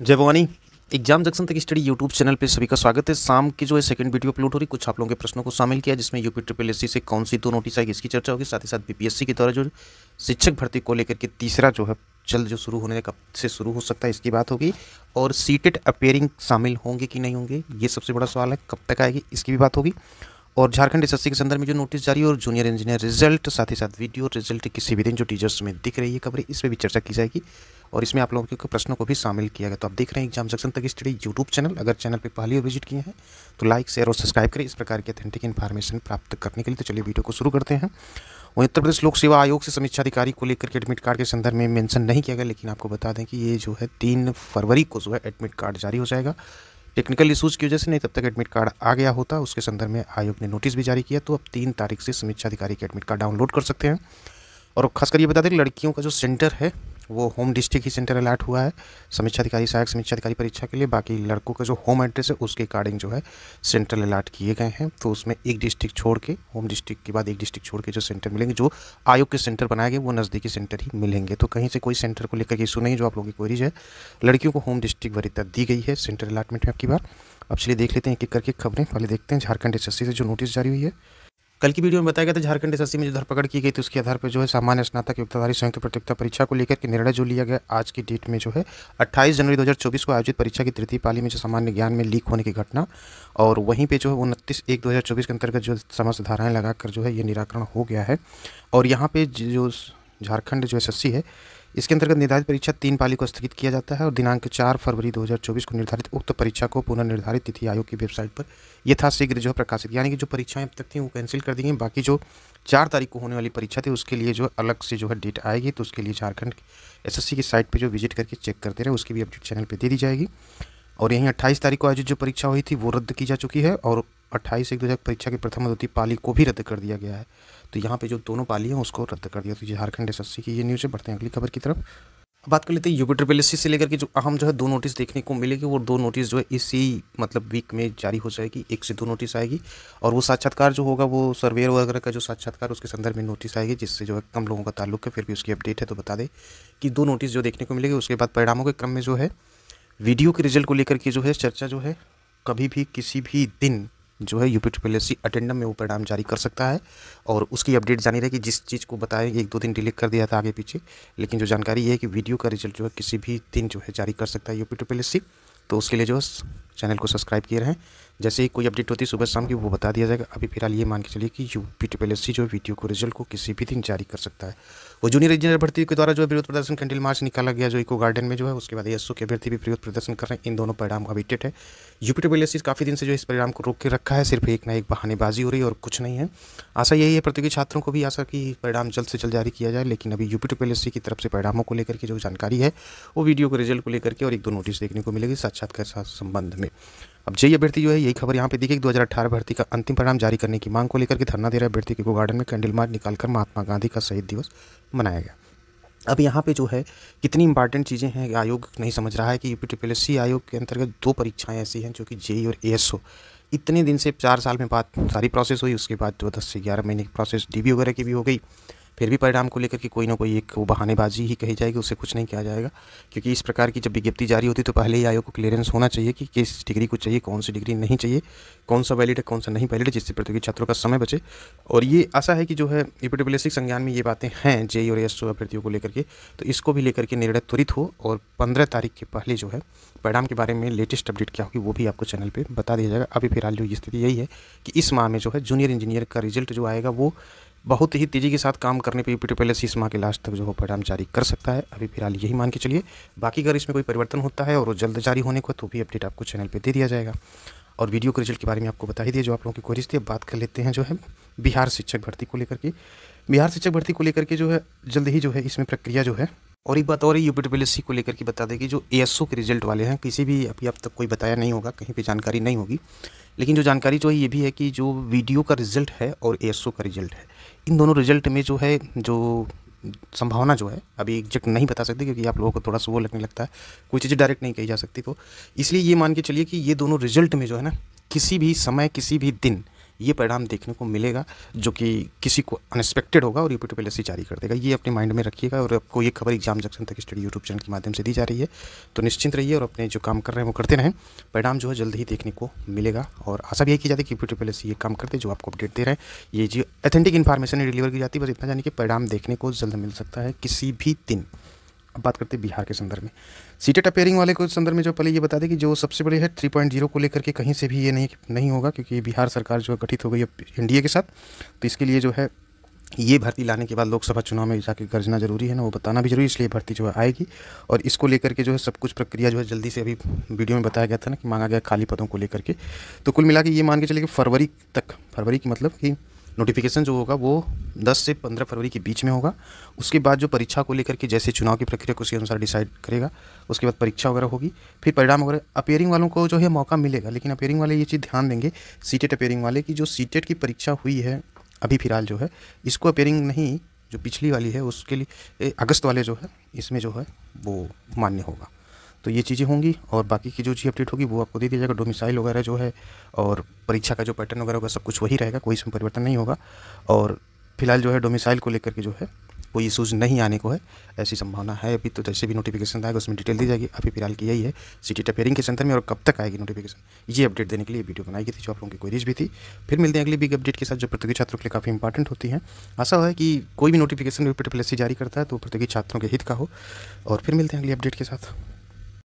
जय भवानी exam junction तक स्टडी यूट्यूब चैनल पे सभी का स्वागत है। शाम की जो है सेकंड वीडियो अपलोड हो रही, कुछ आप लोगों के प्रश्नों को शामिल किया, जिसमें यूपी ट्रिपल एस से कौन सी दो नोटिस आएगी इसकी चर्चा होगी, साथ ही साथ बीपीएससी के द्वारा जो शिक्षक भर्ती को लेकर के तीसरा जो है, जल्द जो शुरू होने कब से शुरू हो सकता है, इसकी बात होगी। और सीटेड अपेयरिंग शामिल होंगे कि नहीं होंगे, ये सबसे बड़ा सवाल है, कब तक आएगी, इसकी भी बात होगी। और झारखंड एसएससी के संदर्भ में जो नोटिस जारी और जूनियर इंजीनियर रिज़ल्ट साथ ही साथ वीडियो रिज़ल्ट किसी भी दिन जो टीचर्स में दिख रही है, खबरें इस पर भी चर्चा की जाएगी। और इसमें आप लोगों के प्रश्नों को भी शामिल किया गया। तो आप देख रहे हैं एग्ज़ाम सेक्शन तक स्टडी यूट्यूब चैनल। अगर चैनल पर पहली विज़िट किए हैं तो लाइक शेयर और सब्सक्राइब करें। इस प्रकार की अथेंटिक इन्फॉर्मेशन प्राप्त करने के लिए तो चलिए वीडियो को शुरू करते हैं। वहीं उत्तर प्रदेश लोक सेवा आयोग से समीक्षा अधिकारी को लेकर के एडमिट कार्ड के संदर्भ में मेंशन नहीं किया गया, लेकिन आपको बता दें कि ये जो है तीन फरवरी को जो है एडमिट कार्ड जारी हो जाएगा। टेक्निकल इशूज़ की वजह से नहीं, तब तक एडमिट कार्ड आ गया होता। उसके संदर्भ में आयोग ने नोटिस भी जारी किया। तो अब तीन तारीख से समीक्षा अधिकारी के एडमिट कार्ड डाउनलोड कर सकते हैं। और खासकर ये बता दें लड़कियों का जो सेंटर है वो होम डिस्ट्रिक्ट ही सेंटर अलर्ट हुआ है। समीक्षा अधिकारी सहायक समीक्षा अधिकारी परीक्षा के लिए बाकी लड़कों का जो होम एड्रेस है, उसके अकॉर्डिंग जो है सेंट्रल अलर्ट किए गए हैं। तो उसमें एक डिस्ट्रिक्ट छोड़ के होम डिस्ट्रिक्ट के बाद एक डिस्ट्रिक्ट छोड़ के जो सेंटर मिलेंगे, जो आयोग के सेंटर बनाए गए, वो नज़दीकी सेंटर ही मिलेंगे। तो कहीं से कोई सेंटर को लेकर के इशू नहीं, जो आप लोगों की क्वेरीज है, लड़कियों को होम डिस्ट्रिक्ट वरीता दी गई है। सेंटर अलाटमेंट में आपकी बार अब चलिए देख लेते हैं एक एक करके खबरें। पहले देखते हैं झारखंड एस से जो नोटिस जारी हुई है। कल की वीडियो में बताया गया था झारखंड एसएससी में जो धरपकड़ की गई थी, उसके आधार पर जो है सामान्य स्नातक युक्तधारी संयुक्त प्रतियोगिता परीक्षा को लेकर के निर्णय जो लिया गया आज की डेट में जो है 28 जनवरी 2024 को आयोजित परीक्षा की तृतीय पाली में जो सामान्य ज्ञान में लीक होने की घटना और वहीं पर जो है उनतीस एक दो के अंतर्गत जो समस्त धाराएँ लगाकर जो है ये निराकरण हो गया है। और यहाँ पे जो झारखंड जो एसएससी है इसके अंतर्गत निर्धारित परीक्षा तीन पाली को स्थगित किया जाता है और दिनांक चार फरवरी 2024 को निर्धारित उक्त परीक्षा को पुनर्निर्धारित तिथि आयोग की वेबसाइट पर यथाशीघ्र जो है प्रकाशित। यानी कि जो परीक्षाएँ अब तक थी वो कैंसिल कर दी गई। बाकी जो चार तारीख को होने वाली परीक्षा थी, उसके लिए जो अलग से जो है डेट आएगी तो उसके लिए झारखंड एसएससी की साइट पर जो विज़िट करके चेक करते रहे, उसकी भी अपडेट चैनल पर दे दी जाएगी। और यहीं अट्ठाईस तारीख को आयोजित जो परीक्षा हुई थी, वो रद्द की जा चुकी है और अट्ठाईस एक दो परीक्षा की प्रथम द्वितीय पाली को भी रद्द कर दिया गया है। तो यहाँ पे जो दोनों पाली हैं, उसको रद्द कर दिया। तो ये झारखंड एसएससी की ये न्यूज़ है। बढ़ते हैं अगली खबर की तरफ़। बात कर लेते हैं यूपी ट्रिपल से लेकर के जो अहम जो है दो नोटिस देखने को मिलेगी। वो दो नोटिस जो है इसी मतलब वीक में जारी हो जाएगी। एक से दो नोटिस आएगी और वो साक्षात्कार जो होगा, वो सर्वेयर वगैरह का जो साक्षात्कार, उसके संदर्भ में नोटिस आएगी, जिससे जो है कम लोगों का ताल्लुक है, फिर भी उसकी अपडेट है। तो बता दें कि दो नोटिस जो देखने को मिलेगी, उसके बाद परिणामों के क्रम में जो है वीडियो के रिज़ल्ट को लेकर के जो है चर्चा जो है कभी भी किसी भी दिन जो है यूपी ट्रिपल एससी अटेंडम में वो परिणाम जारी कर सकता है और उसकी अपडेट जानी रहेगी जिस चीज़ को बताया एक दो दिन डिलीट कर दिया था आगे पीछे, लेकिन जो जानकारी ये है कि वीडियो का रिज़ल्ट जो है किसी भी दिन जो है जारी कर सकता है यूपी ट्रिपल एससी तो उसके लिए जो है चैनल को सब्सक्राइब किए रहें। जैसे ही कोई अपडेट होती है, सुबह शाम की, वो बता दिया जाएगा। अभी फ़िलहाल ये मान के चलिए कि यू पी एस जो वीडियो को रिज़ल्ट को किसी भी दिन जारी कर सकता है। वो जूनियर इंजीनियर भर्ती के द्वारा जो विरोध प्रदर्शन कैंडल मार्च निकाला गया, जो इको गार्डन में जो है, उसके बाद एस के अभ्यर्थी भी विरोध प्रदर्शन कर रहे हैं। इन दोनों परिणाम का अपडेट है यूपी ट्रिपल काफ़ी दिन से जो इस परिणाम को रोक के रखा है, सिर्फ़ एक ना एक बहानेबाजी हो रही है और कुछ नहीं है। आशा यही है, प्रतियोगी छात्रों को भी आशा की परिणाम जल्द से जल्द जारी किया जाए, लेकिन अभी यूपी एस की तरफ़ से परिणामों को लेकर के जो जानकारी है, वो वीडियो को रिज़ल्ट को लेकर के और एक दो नोटिस देखने को मिलेगी साक्षात्कार संबंध में। अब जेई अभ्यर्थी जो है, यही खबर यहाँ पे दिखेगी दो हज़ार भर्ती का अंतिम परिणाम जारी करने की मांग को लेकर के धरना दे रहे अभ्यर्थी के गार्डन में कैंडल मार्च निकालकर महात्मा गांधी का शहीद दिवस मनाया गया। अब यहाँ पे जो है, कितनी इंपॉर्टेंट चीज़ें हैं, आयोग नहीं समझ रहा है कि यूपी ट्रिपल आयोग के अंतर्गत दो परीक्षाएँ ऐसी हैं जो कि जेई और ए इतने दिन से चार साल में बाद सारी प्रोसेस हुई, उसके बाद जो दस से ग्यारह महीने की प्रोसेस डीबी वगैरह की भी हो गई। फिर भी परिणाम को लेकर के कोई ना कोई एक बहानेबाजी ही कही जाएगी, उससे कुछ नहीं किया जाएगा। क्योंकि इस प्रकार की जब विज्ञप्ति जारी होती तो पहले ही आयोग को क्लियरेंस होना चाहिए कि किस डिग्री को चाहिए, कौन सी डिग्री नहीं चाहिए, कौन सा वैलिड है, कौन सा नहीं वैलिड है, जिससे प्रतियोगी छात्रों का समय बचे। और ये आशा है कि जो है यूपीडब्ल्यूएससी संज्ञान में ये बातें हैं जेई और एस अभ्यर्थियों को लेकर के तो इसको भी लेकर के निर्णय त्वरित हो और पंद्रह तारीख के पहले जो है, परिणाम के बारे में लेटेस्ट अपडेट क्या होगी, वो भी आपको चैनल पर बता दिया जाएगा। अभी फ़िलहाल जो स्थिति यही है कि इस माह में जो है जूनियर इंजीनियर का रिज़ल्ट जो आएगा, वो बहुत ही तेज़ी के साथ काम करने पर यूपी पहले इस माह के लास्ट तक जो है परिणाम जारी कर सकता है। अभी फ़िलहाल यही मान के चलिए। बाकी अगर इसमें कोई परिवर्तन होता है और वो जल्द जारी होने को तो भी अपडेट आपको चैनल पर दे दिया जाएगा। और वीडियो के रिज़ल्ट के बारे में आपको बता ही दिए जो आप लोगों की क्वेरीज थी बात कर लेते हैं जो है बिहार शिक्षक भर्ती को लेकर के। बिहार शिक्षक भर्ती को लेकर के जो है, जल्द ही जो है इसमें प्रक्रिया जो है, और एक बात और यूपी डब्ल्यू को लेकर के बता दें कि जो एएसओ के रिज़ल्ट वाले हैं, किसी भी अभी अब तक कोई बताया नहीं होगा, कहीं पे जानकारी नहीं होगी। लेकिन जो जानकारी जो है ये भी है कि जो वीडियो का रिज़ल्ट है और ए का रिज़ल्ट है, इन दोनों रिज़ल्ट में जो है, जो संभावना जो है, अभी एग्जैक्ट नहीं बता सकते क्योंकि आप लोगों को थोड़ा सा वो लगने लगता है, कोई चीज़ें डायरेक्ट नहीं कही जा सकती तो। इसलिए ये मान के चलिए कि ये दोनों रिज़ल्ट में जो है ना, किसी भी समय, किसी भी दिन ये परिणाम देखने को मिलेगा, जो कि किसी को अनएक्सपेक्टेड होगा और यूपी ट्रिपल जारी कर देगा। ये अपने माइंड में रखिएगा और आपको ये खबर एग्ज़ाम जंक्शन तक स्टडी यूट्यूब चैनल के माध्यम से दी जा रही है। तो निश्चिंत रहिए और अपने जो काम कर रहे हैं वो करते रहें। परिणाम जो है जल्द ही देखने को मिलेगा और आशा भी यही की जाती है कि यूपी ट्रिपल ये काम करते जो आपको अपडेट दे रहे हैं। ये जो अथेंटिक इन्फॉर्मेशन डिलीवर की जाती है, बस इतना जानिए कि परिणाम देखने को जल्द मिल सकता है किसी भी दिन। अब बात करते हैं बिहार के संदर्भ में। सीटेट अपेयरिंग वाले को संदर्भ में जो पहले ये बता दें कि जो सबसे बड़े है थ्री पॉइंट ज़ीरो को लेकर के कहीं से भी ये नहीं नहीं होगा, क्योंकि बिहार सरकार जो है गठित हो गई है एनडीए के साथ। तो इसके लिए जो है ये भर्ती लाने के बाद लोकसभा चुनाव में जाके गर्जना ज़रूरी है ना, वो बताना भी ज़रूरी इसलिए भर्ती जो है आएगी। और इसको लेकर के जो है सब कुछ प्रक्रिया जो है जल्दी से अभी वीडियो में बताया गया था ना कि मांगा गया खाली पदों को लेकर के। तो कुल मिला के ये मान के चले कि फरवरी तक, फरवरी की मतलब कि नोटिफिकेशन जो होगा वो 10 से 15 फरवरी के बीच में होगा। उसके बाद जो परीक्षा को लेकर के जैसे चुनाव की प्रक्रिया को उसी अनुसार डिसाइड करेगा। उसके बाद परीक्षा वगैरह होगी। फिर परिणाम वगैरह अपेयरिंग वालों को जो है मौका मिलेगा, लेकिन अपेयरिंग वाले ये चीज़ ध्यान देंगे सीटेट अपेयरिंग वाले की जो सीटेट की परीक्षा हुई है, अभी फ़िलहाल जो है, इसको अपेयरिंग नहीं, जो पिछली वाली है, उसके लिए अगस्त वाले जो है, इसमें जो है वो मान्य होगा। तो ये चीज़ें होंगी और बाकी की जो चीज़ अपडेट होगी वो आपको दे दिया जाएगा। डोमिसाइल वगैरह जो है और परीक्षा का जो पैटर्न वगैरह होगा, सब कुछ वही रहेगा, कोई इसमें परिवर्तन नहीं होगा। और फ़िलहाल जो है डोमिसाइल को लेकर के जो है कोई इशूज़ नहीं आने को है, ऐसी संभावना है अभी तो। जैसे भी नोटिफिकेशन आएगा, उसमें डिटेल दी जाएगी। अभी फ़िलहाल की यही है। सिटी टपेयरिंग के सेंटर में और कब तक आएगी नोटिफिकेशन ये अपडेट देने के लिए वीडियो बनाई गई थी जो आप लोगों की क्वेरीज भी थी। फिर मिलते हैं अगली बिग अपडेट के साथ, जो प्रतियोगी छात्रों के लिए काफ़ी इंपॉर्टेंट होती है। आशा है कि कोई भी नोटिफिकेशन यूपी जारी करता है तो प्रतियोगी छात्रों के हित का हो। और फिर मिलते हैं अगली अपडेट के साथ।